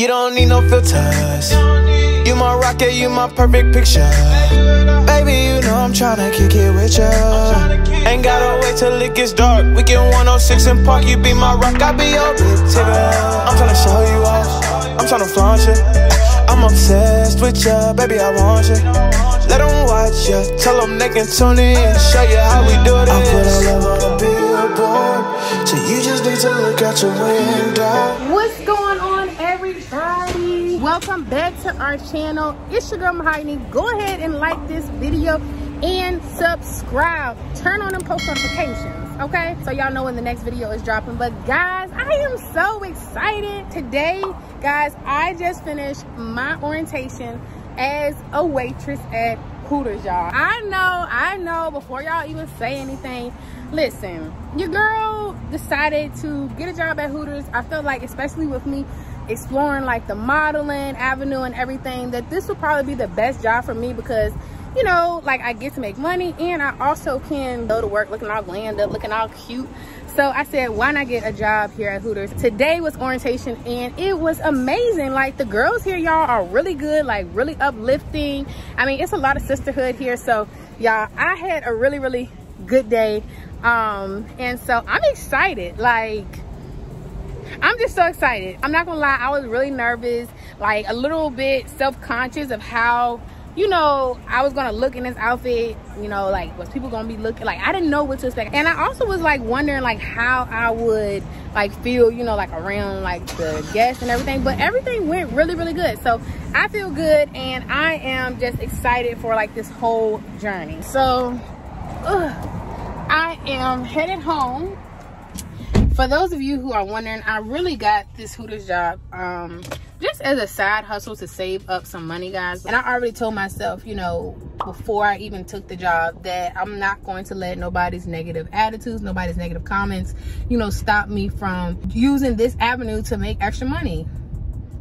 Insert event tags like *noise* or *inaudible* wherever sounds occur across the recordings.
You don't need no filters. You my rocket, you my perfect picture. Baby, you know I'm tryna kick it with ya. Ain't gotta wait till it gets dark. We get 106 and Park, you be my rock, I be your big ticket. I'm tryna show you off, I'm tryna flaunt you. I'm obsessed with ya, baby, I want you. Let them watch ya, tell them they can tune in, show you how we do this. I put our love on a billboard, so you just need to look out your window. What's going on, everybody? Welcome back to our channel. It's your girl Mahogany. Go ahead and like this video and subscribe. Turn on them post notifications, okay? So y'all know when the next video is dropping. But guys, I am so excited. Today, guys, I just finished my orientation as a waitress at Hooters, y'all. I know, I know, before y'all even say anything, listen, your girl decided to get a job at Hooters. I feel like, especially with me exploring like the modeling avenue and everything, that this will probably be the best job for me because you know, like I get to make money and I also can go to work looking all glammed up, looking all cute. So I said, why not get a job here at Hooters? Today was orientation and it was amazing. Like the girls here, y'all are really good, like really uplifting. I mean, it's a lot of sisterhood here. So y'all, I had a really, really good day. Um, and so I'm excited. Like, I'm just so excited. I'm not gonna lie, I was really nervous, like a little bit self-conscious of how you know, I was gonna look in this outfit, you know, like was people gonna be looking like I didn't know what to expect. And I also was like wondering like how I would like feel, you know, like around like the guests and everything. But everything went really, really good. So I feel good and I am just excited for like this whole journey. So ugh, I am headed home. For those of you who are wondering, I really got this Hooters job. Um just as a side hustle to save up some money guys and i already told myself you know before i even took the job that i'm not going to let nobody's negative attitudes nobody's negative comments you know stop me from using this avenue to make extra money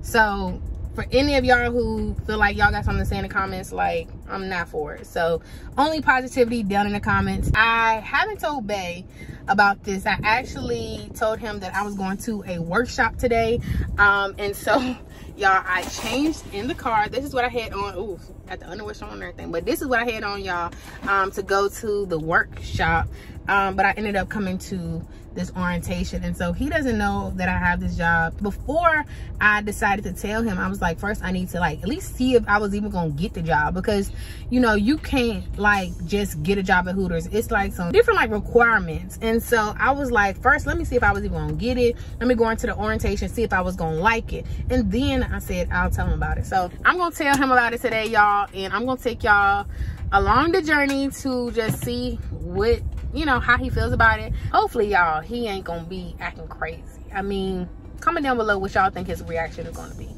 so for any of y'all who feel like y'all got something to say in the comments like i'm not for it. So only positivity down in the comments. I haven't told bay about this. I actually told him that i was going to a workshop today. Um and so *laughs* y'all i changed in the car. This is what i had on. Ooh, got the underwear on and everything. But this is what i had on y'all um to go to the workshop. Um but i ended up coming to this orientation. And so he doesn't know that i have this job. Before i decided to tell him i was like first i need to like at least see if i was even gonna get the job because you know you can't like just get a job at hooters. It's like some different like requirements. And so i was like first let me see if i was even gonna get it. Let me go into the orientation see if i was gonna like it. And then i said i'll tell him about it. So i'm gonna tell him about it today y'all. And i'm gonna take y'all along the journey to just see what you know how he feels about it. Hopefully y'all he ain't gonna be acting crazy. I mean comment down below what y'all think his reaction is gonna be.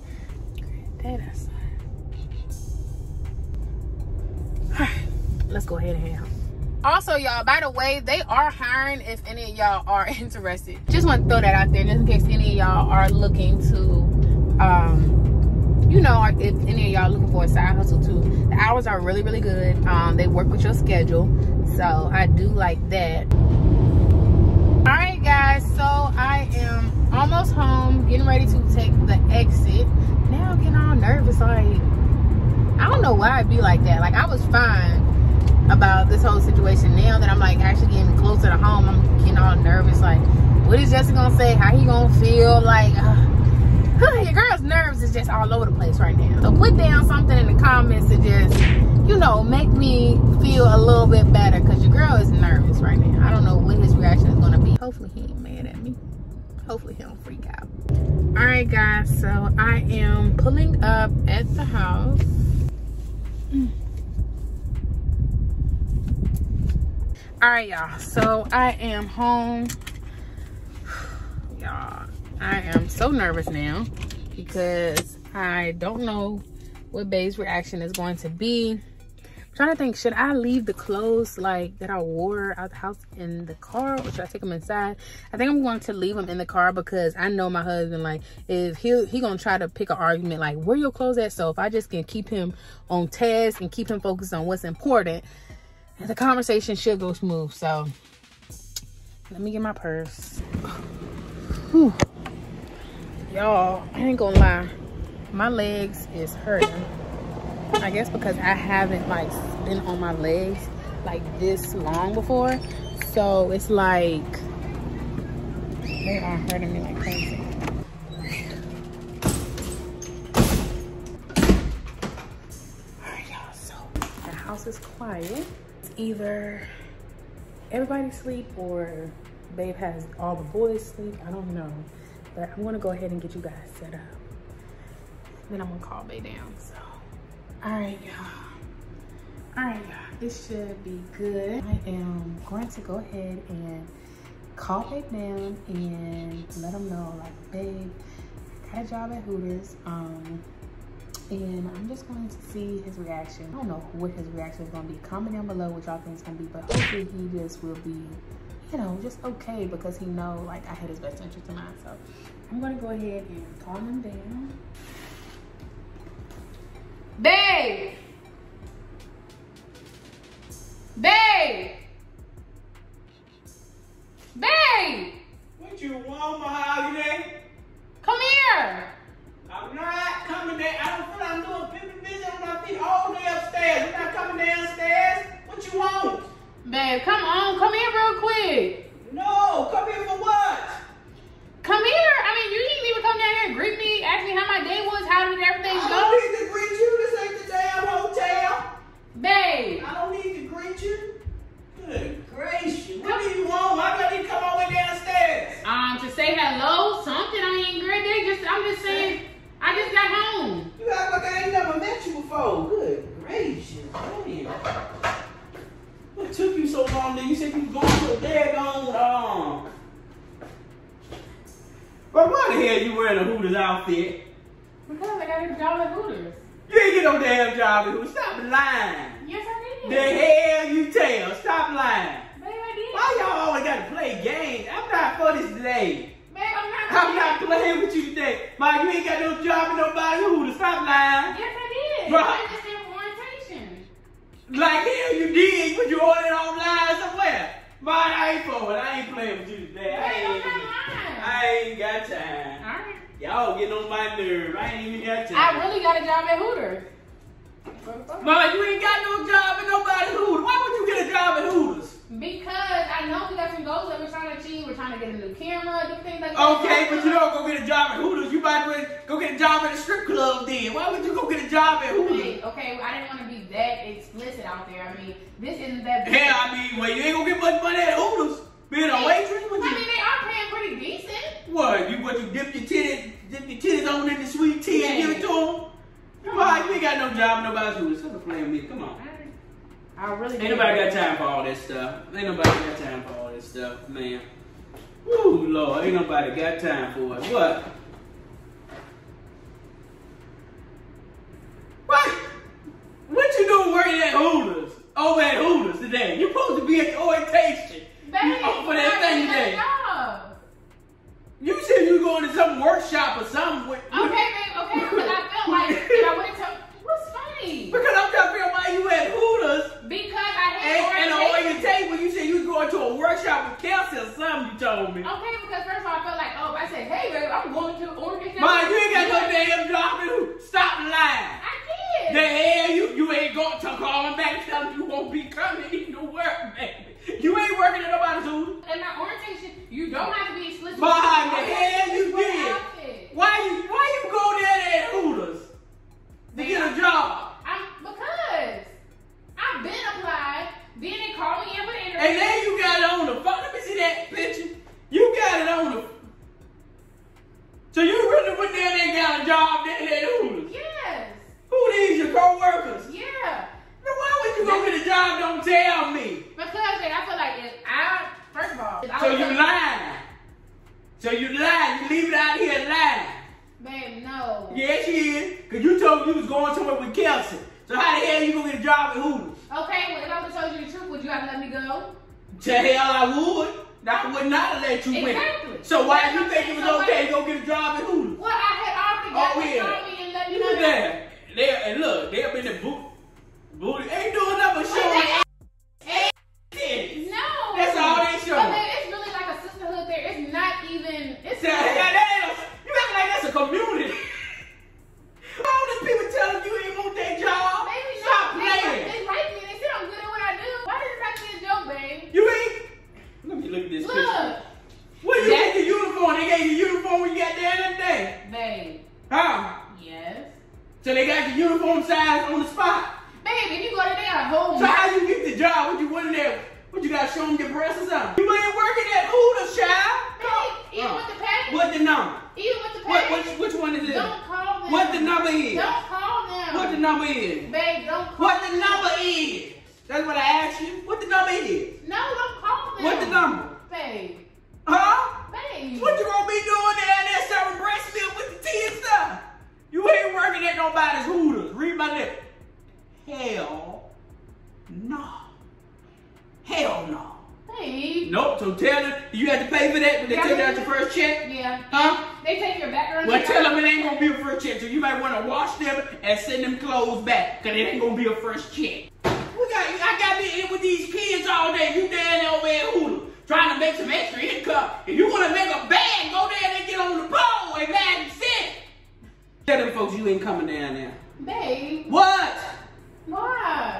*sighs* Let's go ahead and hang out also y'all by the way they are hiring if any of y'all are *laughs* interested. Just want to throw that out there just in case any of y'all are looking to um you know if any of y'all looking for a side hustle too. The hours are really really good. Um they work with your schedule so i do like that. All right guys. So i am almost home getting ready to take the exit. Now I'm getting all nervous like i don't know why i'd be like that. Like i was fine about this whole situation. Now that i'm like actually getting closer to home i'm getting all nervous. Like what is jesse gonna say? How he gonna feel? Like uh, *sighs* your girl's nerves is just all over the place right now. So put down something in the comments to just, you know, make me feel a little bit better because your girl is nervous right now. I don't know what his reaction is going to be. Hopefully he ain't mad at me. Hopefully he don't freak out. All right, guys. So I am pulling up at the house. All right, y'all. So I am home. Y'all I am so nervous now because I don't know what Bay's reaction is going to be. Trying to think, should I leave the clothes like that I wore out the house in the car or should I take them inside? I think I'm going to leave them in the car because I know my husband, like if he he gonna try to pick an argument like where your clothes at? So if I just can keep him on task and keep him focused on what's important, the conversation should go smooth. So let me get my purse. Y'all i ain't gonna lie my legs is hurting. I guess because I haven't like been on my legs like this long before. So it's like, they are hurting me like crazy. Alright y'all, so the house is quiet. It's either everybody sleep or babe has all the boys sleep. I don't know. But I'm gonna go ahead and get you guys set up. Then I'm gonna call Bay down, so. All right, y'all. All right, y'all, this should be good. I am going to go ahead and call Babe down and let him know, like, babe, got a job at Hooters. Um, and I'm just going to see his reaction. I don't know what his reaction is going to be. Comment down below what y'all think it's going to be, but hopefully he just will be, you know, just okay because he know like I had his best interest in mind. So I'm going to go ahead and calm him down. Babe! Babe! Babe! What you want, Mahogany? Come here! I'm not coming down. I don't feel like I'm doing pimping busy on my feet all day upstairs. You're not coming downstairs. What you want? Babe, come on. Come here real quick. No, come here for what? Come here. I mean, you didn't even come down here and greet me, ask me how my day was, how did everything I go? don't need to greet you. This ain't the damn hotel. Babe. I don't need to greet you. Good gracious. What do you want? Why do I need to come all the way downstairs? Um, to say hello, something. I mean, girl, they just, I'm just saying, I just got home. You act like I ain't never met you before. Good What took you so long? Then you said you was going to a daggone um. But why the hell you wearing a Hooters outfit? Because I got a job at Hooters. You ain't get no damn job at Hooters. Stop lying. Yes, I did. The did. hell you tell? Stop lying. Babe, I did. Why y'all always got to play games? I'm not for this today. Babe, I'm not. I'm not playing with you today. Ma, you ain't got no job at nobody Hooters. Stop lying. Yes, I did. Bruh. Like hell you did, but you ordered online somewhere. Mine, I ain't for it. I ain't playing with you today. I ain't. I ain't got time. All right. Y'all getting on my nerve. I ain't even got time. I really got a job at Hooters. Ma, you ain't got no job at nobody Hooters. Why would you get a job at Hooters? Because I know we got some goals that we're trying to achieve. We're trying to get a new camera, different things like that. Okay, but you don't go get a job at Hooters. You to go get a job at a strip club then. Why would you go get a job at Hooters? Okay, okay, I didn't want to be that explicit out there. I mean, this isn't that. Hell, I mean, well, you ain't gonna get much money at Hooters. Being a waitress, what I you? mean, they are paying pretty decent. What? You what? You dip your titties, dip your titties on in the sweet tea and give it to them? Come Why? You ain't got no job, nobody's Hooters. Stop playing with me. Come on. I really Ain't nobody got time for all this stuff. Ain't nobody got time for all this stuff, man. Ooh, Lord, ain't nobody got time for it. What? What? What you doing working at Hooters? Over at Hooters today? You supposed to be at the orientation. Babe, you off for that thing today. job. You said you were going to some workshop or something. With, Okay, babe, okay, but I felt like I have told. *laughs* What's funny? Because I'm trying to figure out why you at Hooters Because I and, had and orientation. orientation when you said you was going to a workshop with Kelsey or something you told me. Okay, because first of all, I felt like, oh, I said, hey, babe, I'm going to orientation. Ma, you ain't got no damn job Stop lying. I did. The hell you you ain't going to call you go get a job? Don't tell me. Because I feel like if I first of all, So you lying. So you lying. You leave it out here lying. Babe, no. Yes, she is. Because you told me you was going somewhere with Kelsey. So how the hell you going to get a job at Hooters? Okay, well, if I would have told you the truth, would you have let me go? To hell I would. I would not have let you Exactly. win. So why That's you what think it was So okay to go get a job at Hooters? Well, I had already oh, got Oh, the yeah. me and let You know there. There and look, they up in the boot. Booty ain't doing nothing but showing Wait, ass titties. No. That's all they show. But babe, it's really like a sisterhood there. It's not even. It's That- that- that ain't a- You act like that's a community. uniform size on the spot. Babe, if you go there, they got a whole So how you get the job? What you went in What you got to show them your breasts or something? You ain't working at Hooters, child. Babe, even Uh, with the pay. What the number? Even with the pay. What, which, which one is it? Don't call them. What the number is? Don't call them. What the number is? Babe, don't call What the number is? That's what I asked you. What the number is? No, don't call them. What the number? Babe. Huh? Babe. What you gonna be doing down there serving breast milk with the tea and stuff? You ain't working at nobody's Hooters. Read my lips. Hell no. Hell no. Babe. Nope. So tell them you had to pay for that when they Yeah, take out your first check. Yeah. Huh? They take your background. Well, check. tell them it ain't gonna be a first check, so you might want to wash them and send them clothes back, cause it ain't gonna be a first check. We got, I got me in with these kids all day. You down there over at Hulu trying to make some extra income. If you want to make a bag, go there and get on the pole and Magic City. Tell them folks you ain't coming down there. Babe. What? Why?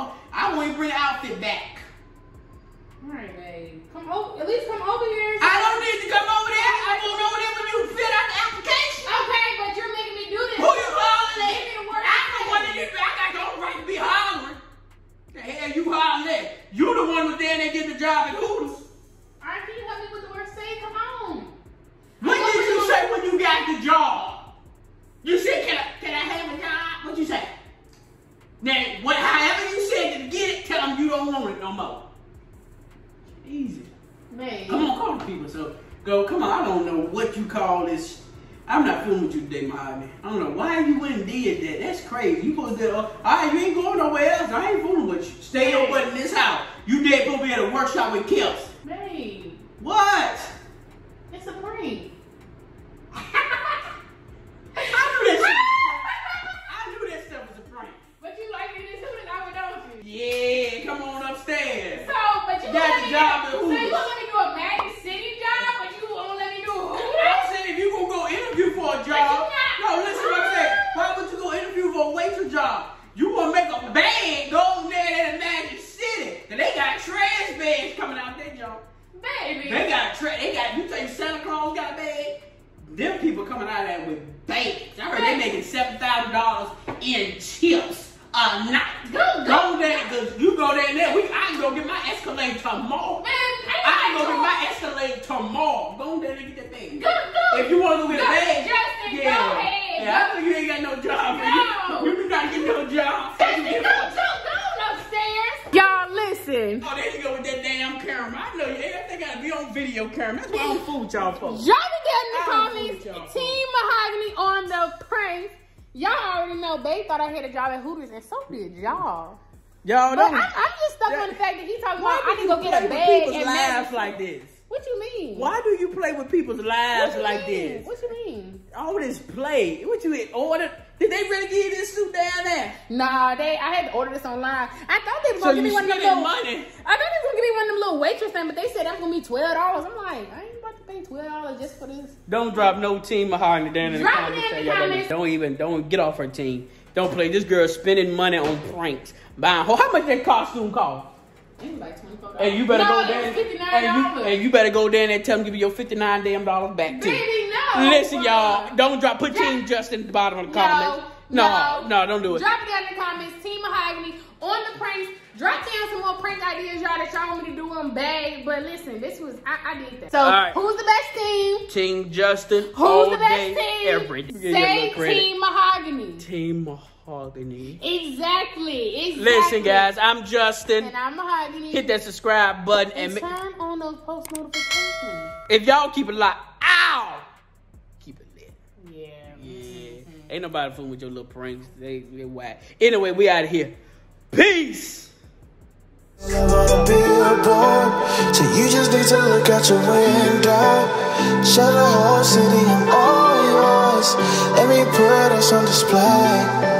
Up the damn phone. I won't even bring the outfit back. Alright, babe. Come over. At least come over here. I don't need to come over there. I'm going over there when you fill out the application. Okay, but you're making me do this. Who you hollering at? Give me the word. I know what it is. I got no right to be hollering. The hell you hollering at? You the one who down there getting the job at Hooters. Alright, can you help me with the word say? Come on. What did you say when you got the job? You said, can I, can I have a job? What you say? Now, what, however don't want it no more. Easy. Man. Come on, call the people. So, go, come on, I don't know what you call this. I'm not fooling with you today, Miami. I don't know why you went and did that. That's crazy. You supposed to, uh, all right, you ain't going nowhere else. I ain't fooling with you. Stay over in this house. You dead gonna be at a workshop with Kelsey. Babe. What? It's a prank. I knew that. *laughs* I knew that stuff was a prank. But you like it as soon as I would don't you? Yeah, come on upstairs. So, but you Got gonna the let me job at So you gonna let me do a Magic City job, but you won't let me do a I Hooters? said if you gonna go interview for a job, no, listen what I'm saying. Why would you go interview for a waitress job? You wanna make a bag go there in Magic City. And they got trash bags coming out their job. Baby. They got trash. They got. You think Santa Claus got a bag? Them people coming out of there with bags. I heard they making seven thousand dollars in tips a night. Go, Go there, cause you go there and there. We, I can go get my Escalade tomorrow. Man, I can go get my Escalade tomorrow. Go there and get that thing. Go, go. If you want to go get a Go, bag, Justin, go yeah. ahead. Yeah, I know you ain't got no job. No. *laughs* You, you not get no job. Justin, go, go, go upstairs. Y'all listen. Oh, there you go with that damn camera. I know you. They gotta be on video camera. That's why I don't fool y'all folks. Y'all be getting in the I comments. y'all. Team Mahogany on the prank. Y'all already know Babe thought I had a job at Hooters, and so did y'all. Y'all But I'm, I'm just stuck on the fact that he talking about I need to go get a bag and lives Magic- like this? What you mean? Why do you play with people's lives like mean? this? What you mean? All this play. What you order? Did they really give you this suit down there? Nah, they. I had to order this online. I thought they was So gonna give me one of them little. money? I thought they was gonna give me one of them little waitress things, but they said that's gonna be twelve dollars. I'm like, I ain't about to pay twelve dollars just for this. Don't drop no team Mahogany down in the Drop it in the comments. Don't even, don't get off her team. Don't play. This girl spending money on pranks. Buying, how much that costume cost? Like. And you better no, go down. was fifty nine And you, and you better go down there and tell them give you your fifty nine damn dollars back too. Baby, no. Listen, y'all, don't drop. Put Drop- Team Justin at the bottom of the No, comments. No, no, don't do it. Drop it down in the comments. Team Mahogany on the pranks. Drop down some more more prank ideas, y'all, that y'all want me to do on Bay. But listen, this was, I, I did that. So, right. who's the best team? Team Justin. Who's the best team? Every day. Say Team Mahogany. Team Mahogany. Exactly. Exactly. Listen, guys, I'm Justin. And I'm Mahogany. Hit that subscribe button and, and turn on those post notifications. If y'all keep it locked, ow! Keep it lit. Yeah. Yeah. Mm -hmm. Ain't nobody fooling with your little pranks. They, they whack. Anyway, we out of here. Peace. So you just need to look out your window. Show the whole city put us on display.